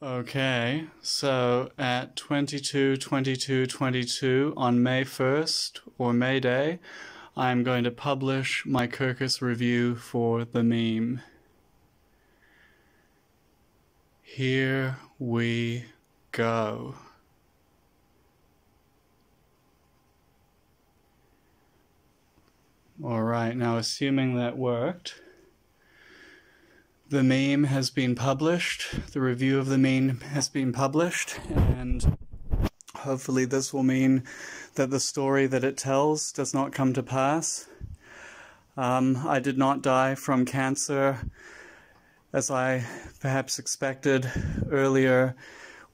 Okay, so at 22 22 22 on May 1st or May Day, I'm going to publish my Kirkus review for the meme. Here we go. Alright, now assuming that worked. The meme has been published, the review of the meme has been published, and hopefully, this will mean that the story that it tells does not come to pass. Um, I did not die from cancer as I perhaps expected earlier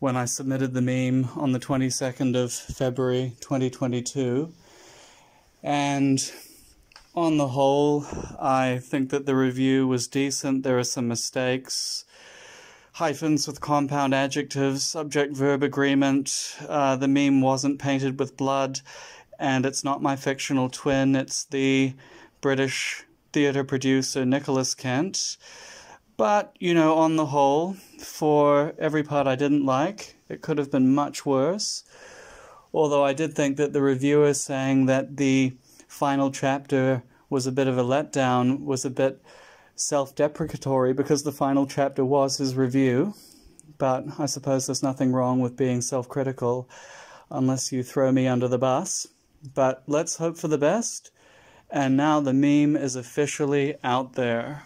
when I submitted the meme on the 22nd of February 2022. And on the whole, I think that the review was decent. There are some mistakes. Hyphens with compound adjectives, subject verb agreement. Uh, the meme wasn't painted with blood, and it's not my fictional twin, it's the British theatre producer Nicholas Kent. But, you know, on the whole, for every part I didn't like, it could have been much worse. Although I did think that the reviewer saying that the final chapter was a bit of a letdown, was a bit self deprecatory because the final chapter was his review. But I suppose there's nothing wrong with being self critical unless you throw me under the bus. But let's hope for the best. And now the meme is officially out there.